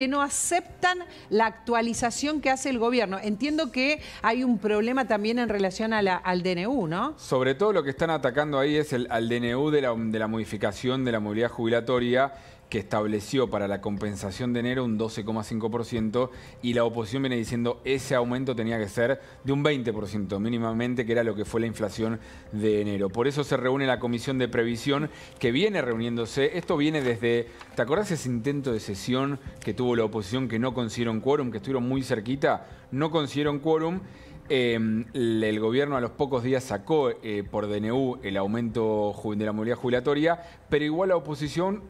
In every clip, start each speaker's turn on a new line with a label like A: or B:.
A: que no aceptan la actualización que hace el gobierno. Entiendo que hay un problema también en relación al DNU, ¿no?
B: Sobre todo lo que están atacando ahí es el, al DNU de la, de la modificación de la movilidad jubilatoria que estableció para la compensación de enero un 12,5% y la oposición viene diciendo ese aumento tenía que ser de un 20% mínimamente, que era lo que fue la inflación de enero. Por eso se reúne la comisión de previsión que viene reuniéndose. Esto viene desde, ¿te acordás ese intento de sesión que tuvo la oposición que no consiguieron quórum, que estuvieron muy cerquita? No consiguieron quórum. Em, el gobierno a los pocos días sacó eh, por DNU el aumento de la movilidad jubilatoria, pero igual la oposición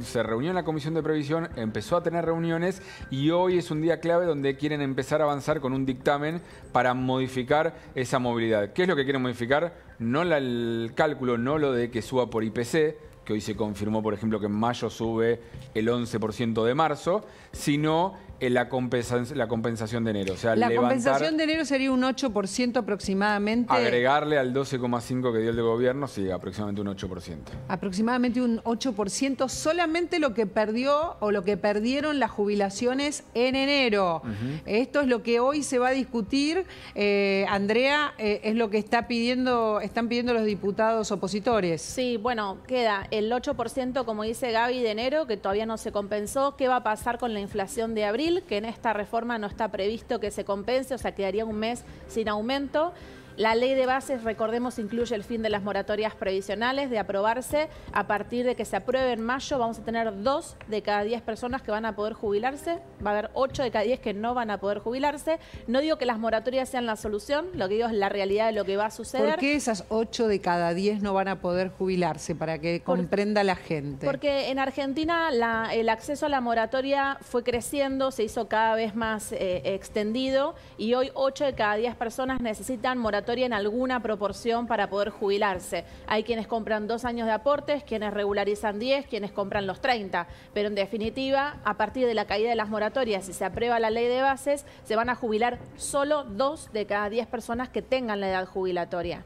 B: se reunió en la Comisión de Previsión, empezó a tener reuniones y hoy es un día clave donde quieren empezar a avanzar con un dictamen para modificar esa movilidad. ¿Qué es lo que quieren modificar? No el cálculo, no lo de que suba por IPC, que hoy se confirmó, por ejemplo, que en mayo sube el 11% de marzo, sino la, compensación, la compensación de enero. O sea,
A: la compensación de enero sería un 8% aproximadamente.
B: Agregarle al 12,5% que dio el de gobierno, sí, aproximadamente un 8%.
A: Aproximadamente un 8%, solamente lo que perdió o lo que perdieron las jubilaciones en enero. Esto es lo que hoy se va a discutir. Eh, Andrea, eh, es lo que está pidiendo, están pidiendo los diputados opositores.
C: Sí, bueno, queda el 8%, como dice Gaby, de enero, que todavía no se compensó. ¿Qué va a pasar con la inflación de abril? Que en esta reforma no está previsto que se compense, o sea, quedaría un mes sin aumento. La ley de bases, recordemos, incluye el fin de las moratorias previsionales de aprobarse. A partir de que se apruebe en mayo, vamos a tener dos de cada diez personas que van a poder jubilarse. Va a haber ocho de cada diez que no van a poder jubilarse. No digo que las moratorias sean la solución, lo que digo es la realidad de lo que va a suceder.
A: ¿Por qué esas ocho de cada diez no van a poder jubilarse? Para que comprenda la gente.
C: Porque en Argentina el acceso a la moratoria fue creciendo, se hizo cada vez más eh, extendido y hoy ocho de cada diez personas necesitan moratoria en alguna proporción para poder jubilarse. Hay quienes compran dos años de aportes, quienes regularizan 10, quienes compran los 30. Pero en definitiva, a partir de la caída de las moratorias, si se aprueba la ley de bases, se van a jubilar solo dos de cada 10 personas que tengan la edad jubilatoria.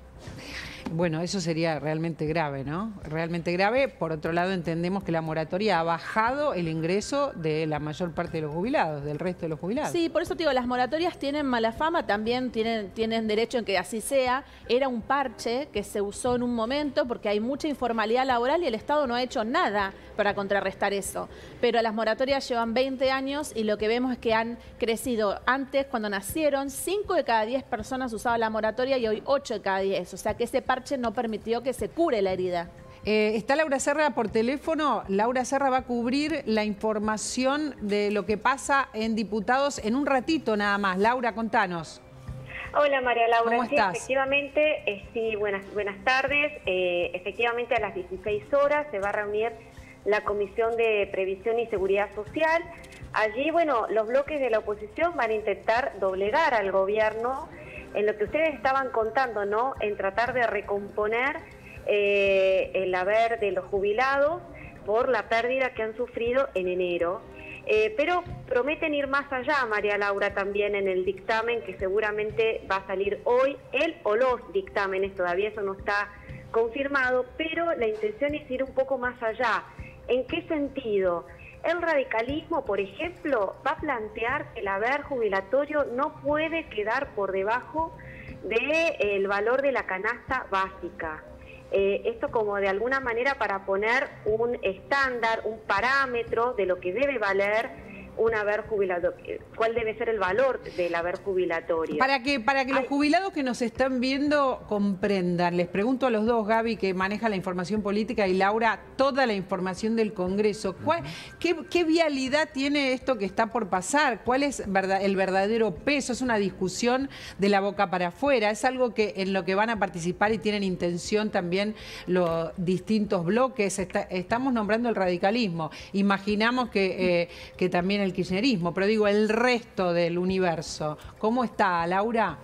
A: Bueno, eso sería realmente grave, ¿no? Realmente grave. Por otro lado, entendemos que la moratoria ha bajado el ingreso de la mayor parte de los jubilados, del resto de los jubilados.
C: Sí, por eso te digo, las moratorias tienen mala fama, también tienen, tienen derecho en que así sea. Era un parche que se usó en un momento porque hay mucha informalidad laboral y el Estado no ha hecho nada para contrarrestar eso. Pero las moratorias llevan 20 años y lo que vemos es que han crecido. Antes, cuando nacieron, 5 de cada 10 personas usaban la moratoria y hoy 8 de cada 10. O sea que ese parche no permitió que se cure la herida.
A: Eh, está Laura Serra por teléfono. Laura Serra va a cubrir la información de lo que pasa en diputados en un ratito nada más. Laura, contanos.
D: Hola María Laura,
A: ¿Cómo estás?
D: efectivamente, eh, sí, buenas, buenas tardes. Eh, efectivamente a las 16 horas se va a reunir la Comisión de Previsión y Seguridad Social. Allí, bueno, los bloques de la oposición van a intentar doblegar al gobierno en lo que ustedes estaban contando, ¿no? En tratar de recomponer eh, el haber de los jubilados por la pérdida que han sufrido en enero. Eh, pero prometen ir más allá, María Laura, también en el dictamen que seguramente va a salir hoy, él o los dictámenes, todavía eso no está confirmado, pero la intención es ir un poco más allá. ¿En qué sentido? El radicalismo, por ejemplo, va a plantear que el haber jubilatorio no puede quedar por debajo del valor de la canasta básica. Eh, esto como de alguna manera para poner un estándar, un parámetro de lo que debe valer un haber jubilado, cuál debe ser el valor del haber jubilatorio.
A: Para que, para que los jubilados que nos están viendo comprendan, les pregunto a los dos, Gaby, que maneja la información política, y Laura, toda la información del Congreso. qué, vialidad tiene esto que está por pasar? ¿Cuál es el verdadero peso? ¿Es una discusión de la boca para afuera? ¿Es algo que en lo que van a participar y tienen intención también los distintos bloques? estamos nombrando el radicalismo. Imaginamos que, eh, que también el el kirchnerismo, pero digo, el resto del universo. ¿Cómo está, Laura?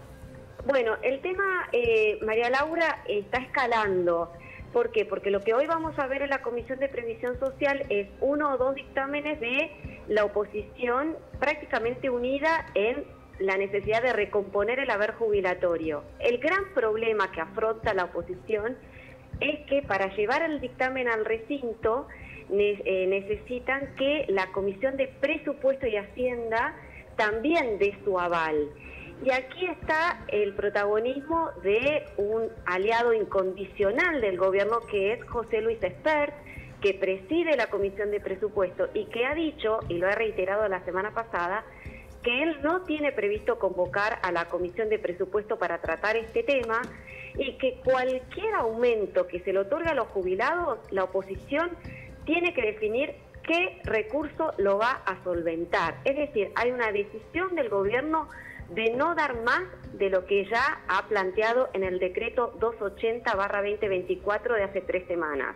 D: Bueno, el tema, eh, María Laura, está escalando. ¿Por qué? Porque lo que hoy vamos a ver en la Comisión de Previsión Social es uno o dos dictámenes de la oposición prácticamente unida en la necesidad de recomponer el haber jubilatorio. El gran problema que afronta la oposición es que para llevar el dictamen al recinto eh, necesitan que la Comisión de Presupuesto y Hacienda también dé su aval. Y aquí está el protagonismo de un aliado incondicional del gobierno que es José Luis Espert, que preside la Comisión de Presupuesto y que ha dicho, y lo ha reiterado la semana pasada, que él no tiene previsto convocar a la Comisión de Presupuesto para tratar este tema y que cualquier aumento que se le otorgue a los jubilados, la oposición tiene que definir qué recurso lo va a solventar. Es decir, hay una decisión del gobierno de no dar más de lo que ya ha planteado en el decreto 280-2024 de hace tres semanas.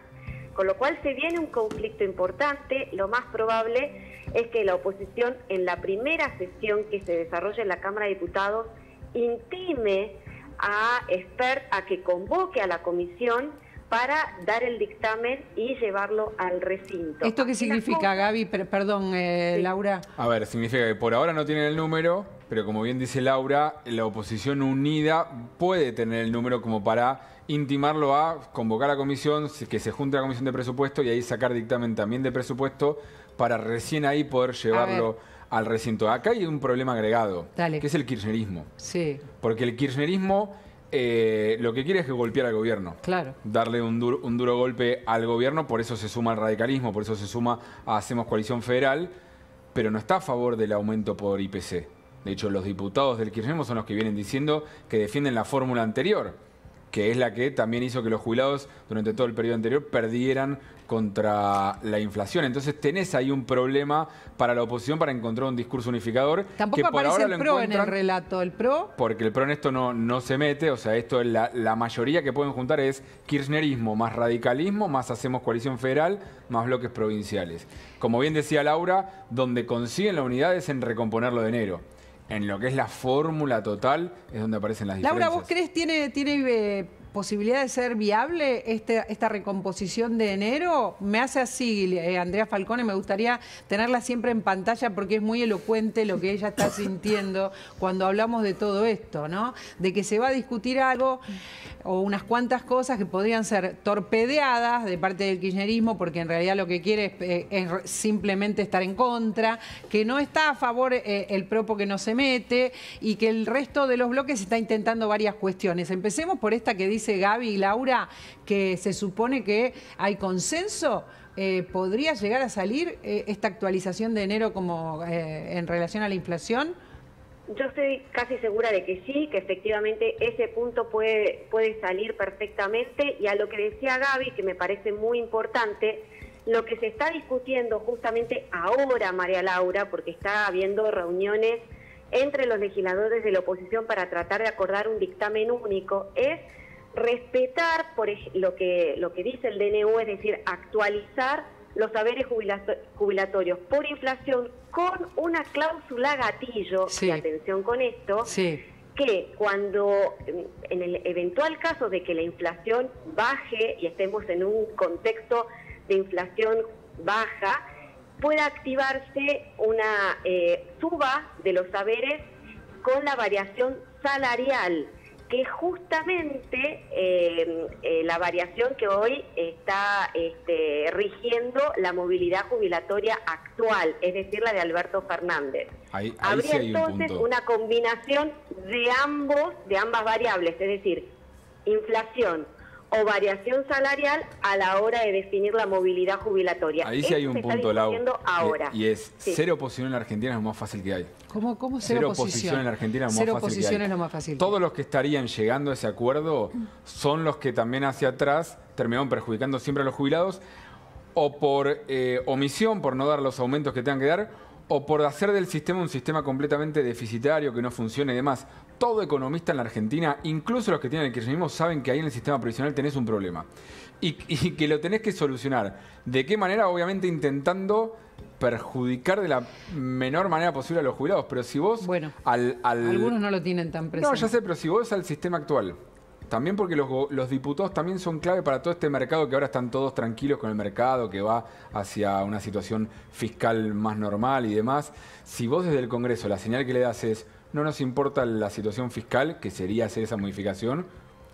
D: Con lo cual se viene un conflicto importante, lo más probable es que la oposición en la primera sesión que se desarrolle en la Cámara de Diputados intime a expert a que convoque a la comisión para dar el dictamen y llevarlo al recinto.
A: ¿Esto qué significa, Gaby? Perdón, eh, Laura.
B: A ver, significa que por ahora no tienen el número, pero como bien dice Laura, la oposición unida puede tener el número como para intimarlo a convocar a la comisión, que se junte la comisión de presupuesto y ahí sacar dictamen también de presupuesto para recién ahí poder llevarlo al recinto. Acá hay un problema agregado, que es el kirchnerismo.
A: Sí.
B: Porque el kirchnerismo eh, lo que quiere es que golpear al gobierno.
A: Claro.
B: Darle un duro, un duro golpe al gobierno, por eso se suma al radicalismo, por eso se suma a Hacemos Coalición Federal, pero no está a favor del aumento por IPC. De hecho, los diputados del kirchnerismo son los que vienen diciendo que defienden la fórmula anterior que es la que también hizo que los jubilados durante todo el periodo anterior perdieran contra la inflación. Entonces tenés ahí un problema para la oposición para encontrar un discurso unificador.
A: Tampoco
B: que
A: por aparece ahora el PRO en el relato. ¿El PRO?
B: Porque el PRO en esto no, no se mete, o sea, esto es la, la mayoría que pueden juntar es kirchnerismo más radicalismo, más hacemos coalición federal, más bloques provinciales. Como bien decía Laura, donde consiguen la unidad es en recomponerlo de enero en lo que es la fórmula total es donde aparecen las diferencias.
A: Laura, ¿vos crees tiene, tiene eh, posibilidad de ser viable este, esta recomposición de enero? Me hace así, eh, Andrea Falcone, me gustaría tenerla siempre en pantalla porque es muy elocuente lo que ella está sintiendo cuando hablamos de todo esto, ¿no? De que se va a discutir algo o unas cuantas cosas que podrían ser torpedeadas de parte del kirchnerismo porque en realidad lo que quiere es, eh, simplemente estar en contra, que no está a favor eh, el propo que no se mete y que el resto de los bloques está intentando varias cuestiones. Empecemos por esta que dice Gaby y Laura, que se supone que hay consenso. Eh, ¿Podría llegar a salir esta actualización de enero como en relación a la inflación?
D: Yo estoy casi segura de que sí, que efectivamente ese punto puede, puede salir perfectamente y a lo que decía Gaby, que me parece muy importante, lo que se está discutiendo justamente ahora, María Laura, porque está habiendo reuniones entre los legisladores de la oposición para tratar de acordar un dictamen único, es respetar por lo que, lo que dice el DNU, es decir, actualizar los saberes jubilatorios por inflación con una cláusula gatillo, y atención con esto, que cuando en el eventual caso de que la inflación baje y estemos en un contexto de inflación baja, pueda activarse una eh, suba de los saberes con la variación salarial que justamente eh, eh, la variación que hoy está este, rigiendo la movilidad jubilatoria actual, es decir, la de Alberto Fernández. Habría entonces una combinación de ambos, de ambas variables, es decir, inflación o variación salarial a la hora de definir la movilidad jubilatoria.
B: Ahí sí hay un punto, Lau. Ahora. Y es cero oposición en Argentina es lo más fácil que hay.
A: ¿Cómo, cómo cero, oposición?
B: en Argentina es lo
A: más
B: fácil que hay.
A: es lo más fácil.
B: Todos los que estarían llegando a ese acuerdo son los que también hacia atrás terminaron perjudicando siempre a los jubilados o por eh, omisión, por no dar los aumentos que tengan que dar, o por hacer del sistema un sistema completamente deficitario, que no funcione y demás. Todo economista en la Argentina, incluso los que tienen el kirchnerismo, saben que ahí en el sistema provisional tenés un problema. Y, que lo tenés que solucionar. ¿De qué manera? Obviamente intentando perjudicar de la menor manera posible a los jubilados. Pero si vos...
A: Bueno, algunos no lo tienen tan presente.
B: No, ya sé, pero si vos al sistema actual también porque los, diputados también son clave para todo este mercado que ahora están todos tranquilos con el mercado, que va hacia una situación fiscal más normal y demás. Si vos desde el Congreso la señal que le das es no nos importa la situación fiscal, que sería hacer esa modificación,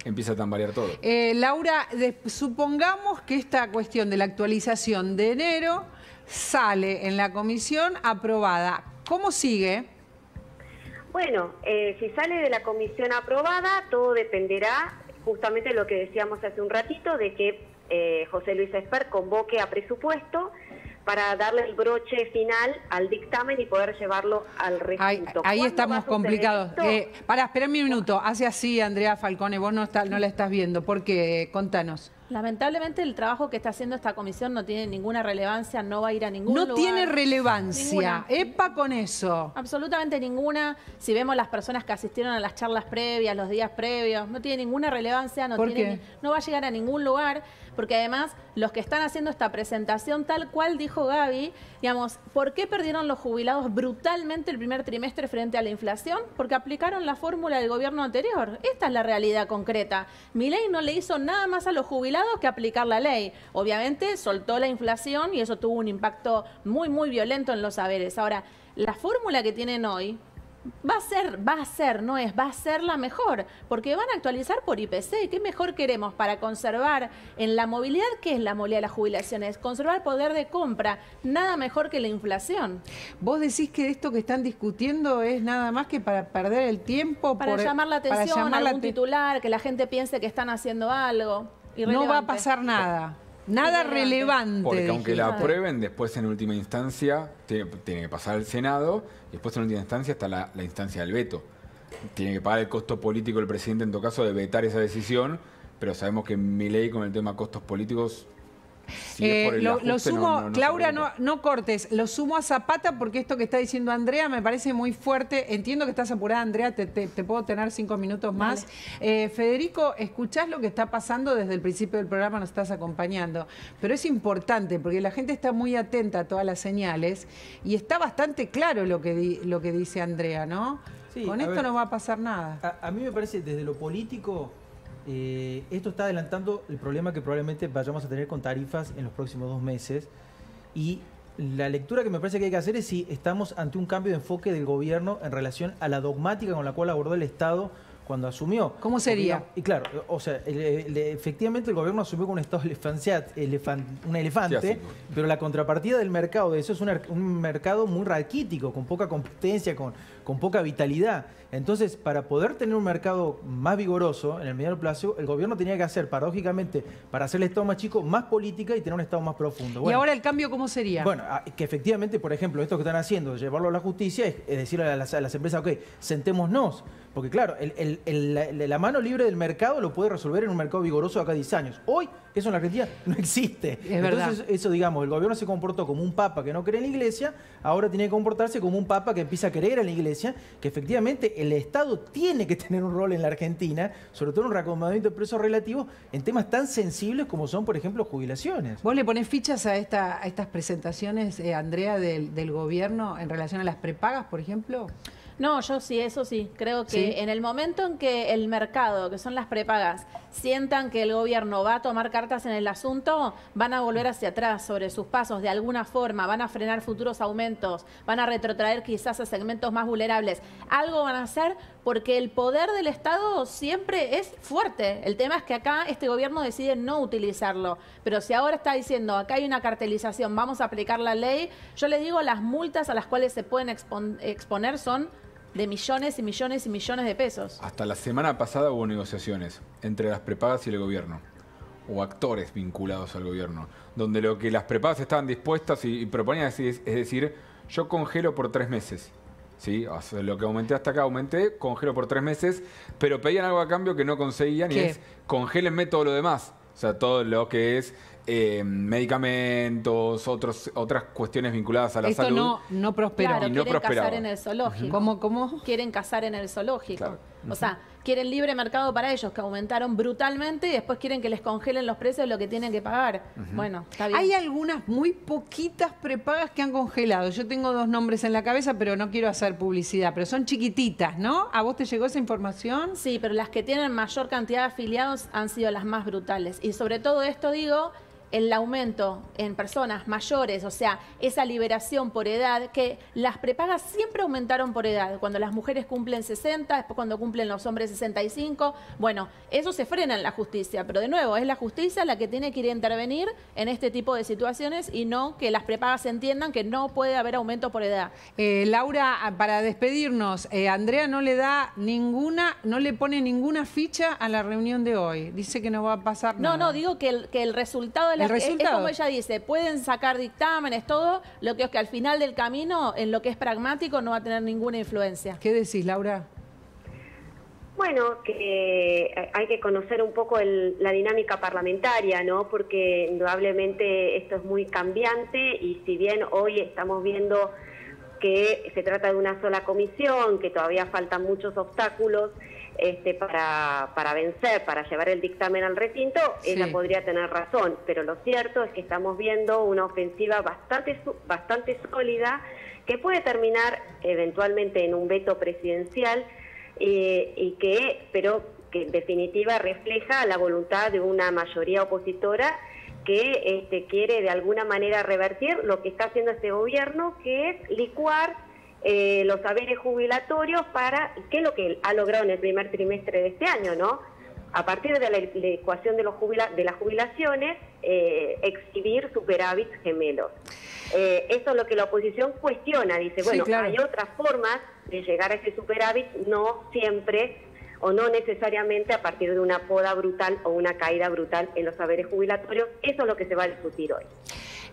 B: empieza a tambalear todo.
A: Eh, Laura, supongamos que esta cuestión de la actualización de enero sale en la comisión aprobada. ¿Cómo sigue?
D: Bueno, eh, si sale de la comisión aprobada, todo dependerá justamente de lo que decíamos hace un ratito, de que eh, José Luis Esper convoque a presupuesto para darle el broche final al dictamen y poder llevarlo al recinto.
A: ahí
D: ¿Cuándo va
A: estamos complicados. Eh, para, espérame un minuto. Hace así, Andrea Falcone, vos no, está- no la estás viendo. ¿Por qué? Contanos.
C: Lamentablemente el trabajo que está haciendo esta comisión no tiene ninguna relevancia, no va a ir a ningún
A: No
C: lugar.
A: tiene relevancia.
C: Ninguna.
A: Epa con eso.
C: Absolutamente ninguna. Si vemos las personas que asistieron a las charlas previas, los días previos, no tiene ninguna relevancia, no,
A: ¿Por
C: tiene
A: qué?
C: ni- no va a llegar a ningún lugar, porque además los que están haciendo esta presentación, tal cual dijo Gaby, digamos, ¿por qué perdieron los jubilados brutalmente el primer trimestre frente a la inflación? Porque aplicaron la fórmula del gobierno anterior. Esta es la realidad concreta. Mi ley no le hizo nada más a los jubilados que aplicar la ley. Obviamente soltó la inflación y eso tuvo un impacto muy, muy violento en los saberes. Ahora, la fórmula que tienen hoy va a ser, va a ser, no es, va a ser la mejor, porque van a actualizar por IPC. ¿Qué mejor queremos para conservar en la movilidad? ¿Qué es la movilidad de las jubilaciones? Conservar poder de compra. Nada mejor que la inflación.
A: Vos decís que esto que están discutiendo es nada más que para perder el tiempo.
C: Para
A: por-
C: llamar la
A: para
C: atención,
A: llamar la
C: algún titular, que la gente piense que están haciendo algo.
A: No va a pasar nada. Nada relevante.
B: Porque aunque la aprueben, después en última instancia tiene, tiene que pasar al Senado y después en última instancia está la, la instancia del veto. Tiene que pagar el costo político el presidente en todo caso de vetar esa decisión, pero sabemos que mi ley con el tema costos políticos,
A: Eh, lo,
B: ajuste,
A: lo
B: no-
A: sumo,
B: no- no se
A: Claudia, no,
B: preocupa.
A: no cortes, lo sumo a Zapata porque esto que está diciendo Andrea me parece muy fuerte. Entiendo que estás apurada, Andrea, te, te- te puedo tener cinco minutos más. Eh, Federico, escuchás lo que está pasando desde el principio del programa, nos estás acompañando, pero es importante porque la gente está muy atenta a todas las señales y está bastante claro lo que, di- lo que dice Andrea, ¿no?
E: Sí,
A: Con esto
E: ver.
A: no va a pasar nada.
E: A, a mí me parece, desde lo político, eh, esto está adelantando el problema que probablemente vayamos a tener con tarifas en los próximos dos meses. Y la lectura que me parece que hay que hacer es si estamos ante un cambio de enfoque del gobierno en relación a la dogmática con la cual abordó el Estado cuando asumió.
A: ¿Cómo sería?
E: Porque, y claro, o sea, el- el- efectivamente el gobierno asumió con un Estado elefancia- elefan- un elefante,
B: Sí,
E: pero la contrapartida del mercado de eso es un, mercado muy raquítico, con poca competencia, con, con poca vitalidad. Entonces, para poder tener un mercado más vigoroso en el mediano plazo, el gobierno tenía que hacer, paradójicamente, para hacer el Estado más chico, más política y tener un Estado más profundo.
A: ¿Y ahora el cambio cómo sería?
E: bueno, a- que efectivamente, por ejemplo, esto que están haciendo, llevarlo a la justicia, es, es decirle a las, a las empresas, ok, sentémonos. Porque claro, el- el- el- la, mano libre del mercado lo puede resolver en un mercado vigoroso de acá a 10 años. Hoy, eso en la Argentina no existe.
A: Es verdad.
E: Entonces, eso, digamos, el gobierno se comportó como un papa que no cree en la iglesia, ahora tiene que comportarse como un papa que empieza a creer en la iglesia, que efectivamente el Estado tiene que tener un rol en la Argentina, sobre todo en un reacomodamiento de precios relativos, en temas tan sensibles como son, por ejemplo, jubilaciones.
A: ¿Vos le ponés fichas a, esta, a estas presentaciones, eh, Andrea, del, del gobierno en relación a las prepagas, por ejemplo?
C: No, yo sí, eso sí. Creo que
A: ¿Sí?
C: en el momento en que el mercado, que son las prepagas, sientan que el gobierno va a tomar cartas en el asunto, van a volver hacia atrás sobre sus pasos de alguna forma, van a frenar futuros aumentos, van a retrotraer quizás a segmentos más vulnerables. Algo van a hacer porque el poder del Estado siempre es fuerte. El tema es que acá este gobierno decide no utilizarlo. Pero si ahora está diciendo, acá hay una cartelización, vamos a aplicar la ley, yo le digo, las multas a las cuales se pueden expon- exponer son de millones y millones y millones de pesos.
B: Hasta la semana pasada hubo negociaciones entre las prepagas y el gobierno, o actores vinculados al gobierno, donde lo que las prepagas estaban dispuestas y, y proponían es, es decir, yo congelo por tres meses. ¿Sí? O sea, lo que aumenté hasta acá, aumenté, congelo por tres meses, pero pedían algo a cambio que no conseguían y es congélenme todo lo demás. O sea, todo lo que es eh, medicamentos, otros, otras cuestiones vinculadas a la
A: Esto
B: salud.
A: no, no prosperó.
C: Claro,
B: Y no
C: quieren
B: prosperaba.
C: cazar en el zoológico.
A: ¿Cómo, cómo?
C: Quieren cazar en el zoológico.
B: Claro.
C: O sea, quieren libre mercado para ellos, que aumentaron brutalmente y después quieren que les congelen los precios de lo que tienen que pagar. Bueno, está bien.
A: Hay algunas muy poquitas prepagas que han congelado. Yo tengo dos nombres en la cabeza, pero no quiero hacer publicidad, pero son chiquititas, ¿no? ¿A vos te llegó esa información?
C: Sí, pero las que tienen mayor cantidad de afiliados han sido las más brutales. Y sobre todo esto digo, el aumento en personas mayores, o sea, esa liberación por edad, que las prepagas siempre aumentaron por edad. Cuando las mujeres cumplen 60, después cuando cumplen los hombres 65. Bueno, eso se frena en la justicia, pero de nuevo, es la justicia la que tiene que ir a intervenir en este tipo de situaciones y no que las prepagas entiendan que no puede haber aumento por edad.
A: Eh, Laura, para despedirnos, eh, Andrea no le da ninguna, no le pone ninguna ficha a la reunión de hoy. Dice que no va a pasar nada.
C: No, no, digo que el, que el resultado de la... Es, es, como ella dice, pueden sacar dictámenes, todo, lo que es que al final del camino, en lo que es pragmático, no va a tener ninguna influencia.
A: ¿Qué decís, Laura?
D: Bueno, que hay que conocer un poco la dinámica parlamentaria, ¿no? Porque indudablemente esto es muy cambiante y si bien hoy estamos viendo que se trata de una sola comisión, que todavía faltan muchos obstáculos este, para, para vencer, para llevar el dictamen al recinto, ella podría tener razón, pero lo cierto es que estamos viendo una ofensiva bastante, bastante sólida que puede terminar eventualmente en un veto presidencial eh, y que, pero que en definitiva refleja la voluntad de una mayoría opositora que este, quiere de alguna manera revertir lo que está haciendo este gobierno, que es licuar eh, los saberes jubilatorios para, que es lo que ha logrado en el primer trimestre de este año, ¿no? A partir de la, ecuación de, los de las jubilaciones, eh, exhibir superávits gemelos. Eh, eso es lo que la oposición cuestiona, dice, bueno, hay otras formas de llegar a ese superávit, no siempre o no necesariamente a partir de una poda brutal o una caída brutal en los saberes jubilatorios. Eso es lo que se va a discutir hoy.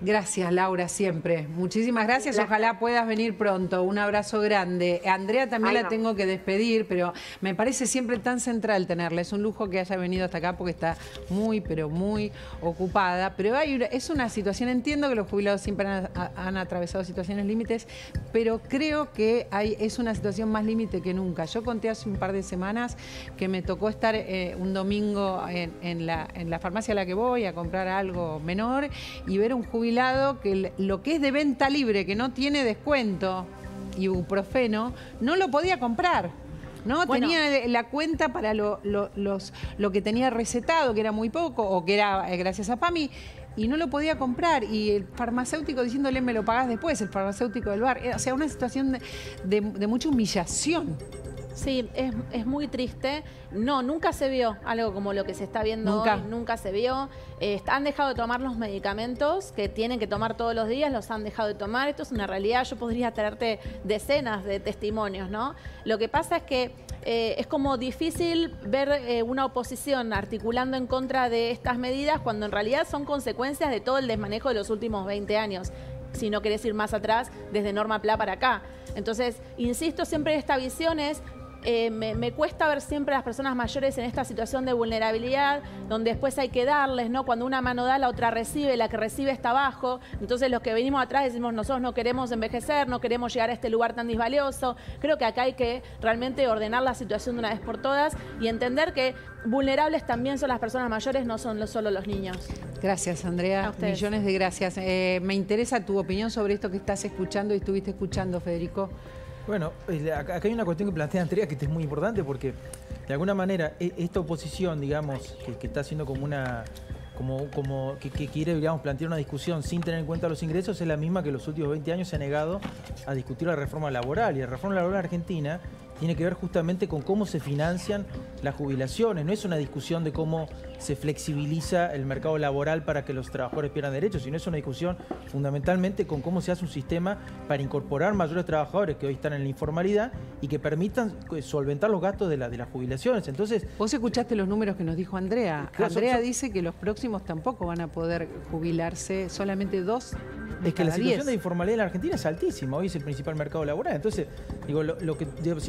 A: Gracias, Laura, siempre. Muchísimas gracias. Ojalá puedas venir pronto. Un abrazo grande. Andrea también la tengo que despedir, pero me parece siempre tan central tenerla. Es un lujo que haya venido hasta acá porque está muy, pero muy ocupada. Pero hay es una situación, entiendo que los jubilados siempre han, atravesado situaciones límites, pero creo que hay, es una situación más límite que nunca. Yo conté hace un par de semanas que me tocó estar eh, un domingo en, la, en la farmacia a la que voy a comprar algo menor y ver un jubilado que lo que es de venta libre, que no tiene descuento, ibuprofeno, no lo podía comprar. ¿no? tenía la cuenta para lo, los, lo que tenía recetado, que era muy poco, o que era eh, gracias a PAMI, y no lo podía comprar. Y el farmacéutico diciéndole, me lo pagás después, el farmacéutico del bar. O sea, una situación de mucha humillación.
C: Sí, es, muy triste. No, nunca se vio algo como lo que se está viendo ¿Nunca? hoy, nunca se vio. Eh, han dejado de tomar los medicamentos que tienen que tomar todos los días, los han dejado de tomar. Esto es una realidad, yo podría traerte decenas de testimonios, ¿no? Lo que pasa es que eh, es como difícil ver eh, una oposición articulando en contra de estas medidas cuando en realidad son consecuencias de todo el desmanejo de los últimos 20 años si no querés ir más atrás, desde Norma Pla para acá. Entonces, insisto siempre, esta visión es eh, me, cuesta ver siempre a las personas mayores en esta situación de vulnerabilidad, donde después hay que darles, ¿no? Cuando una mano da, la otra recibe, la que recibe está abajo. Entonces los que venimos atrás decimos, nosotros no queremos envejecer, no queremos llegar a este lugar tan disvalioso. Creo que acá hay que realmente ordenar la situación de una vez por todas y entender que vulnerables también son las personas mayores, no son solo los niños.
A: Gracias, Andrea. Millones de gracias. Eh, me interesa tu opinión sobre esto que estás escuchando y estuviste escuchando, Federico.
E: Bueno, eh, acá hay una cuestión que plantea Andrea que es muy importante porque de alguna manera e, esta oposición, digamos, que, está haciendo como una como, como que, quiere, digamos, plantear una discusión sin tener en cuenta los ingresos, es la misma que los últimos 20 años se ha negado a discutir la reforma laboral. Y la reforma laboral argentina tiene que ver justamente con cómo se financian las jubilaciones. No es una discusión de cómo se flexibiliza el mercado laboral para que los trabajadores pierdan derechos, sino es una discusión fundamentalmente con cómo se hace un sistema para incorporar mayores trabajadores que hoy están en la informalidad y que permitan eh, solventar los gastos de, la, de las jubilaciones. Entonces,
A: Vos escuchaste los números que nos dijo Andrea. Andrea dice que los próximos tampoco van a poder jubilarse, solamente dos
E: es que la situación de informalidad en la Argentina es altísima, hoy es el principal mercado laboral. Entonces, digo, lo, que,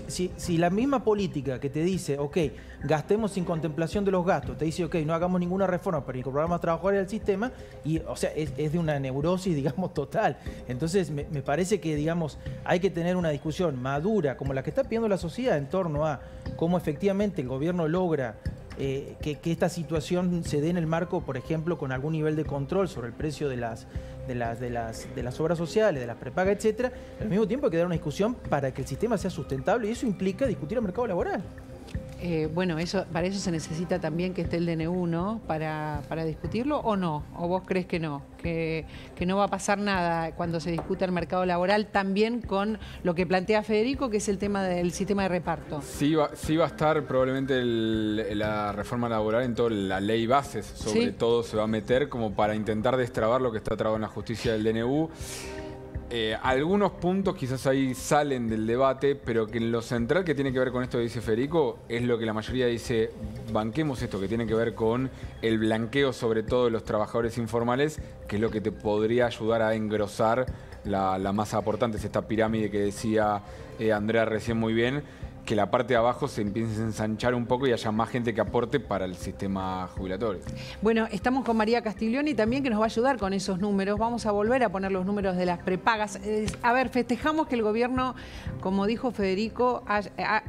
E: si, la misma política que te dice, ok, gastemos sin contemplación de los gastos, te dice, ok, no hagamos ninguna reforma para incorporar más trabajadores al sistema, y, o sea, es, de una neurosis, digamos, total. Entonces, me, parece que, digamos, hay que tener una discusión madura, como la que está pidiendo la sociedad, en torno a cómo efectivamente el gobierno logra eh, que, esta situación se dé en el marco, por ejemplo, con algún nivel de control sobre el precio de las, de las, de las, de las obras sociales, de las prepagas, etcétera, al mismo tiempo hay que dar una discusión para que el sistema sea sustentable y eso implica discutir el mercado laboral.
A: Eh, bueno, eso, para eso se necesita también que esté el DNU, ¿no? Para, para discutirlo o no, o vos crees que no, que, que, no va a pasar nada cuando se discuta el mercado laboral, también con lo que plantea Federico, que es el tema del sistema de reparto.
B: Sí va, sí va a estar probablemente la reforma laboral en toda la ley bases, sobre todo se va a meter como para intentar destrabar lo que está trabado en la justicia del DNU. Eh, algunos puntos quizás ahí salen del debate, pero que en lo central que tiene que ver con esto que dice Federico es lo que la mayoría dice, banquemos esto, que tiene que ver con el blanqueo sobre todo de los trabajadores informales, que es lo que te podría ayudar a engrosar la, masa aportante, es esta pirámide que decía eh, Andrea recién muy bien, que la parte de abajo se empiece a ensanchar un poco y haya más gente que aporte para el sistema jubilatorio.
A: Bueno, estamos con María Castiglioni también que nos va a ayudar con esos números. Vamos a volver a poner los números de las prepagas. a ver, festejamos que el gobierno, como dijo Federico, ha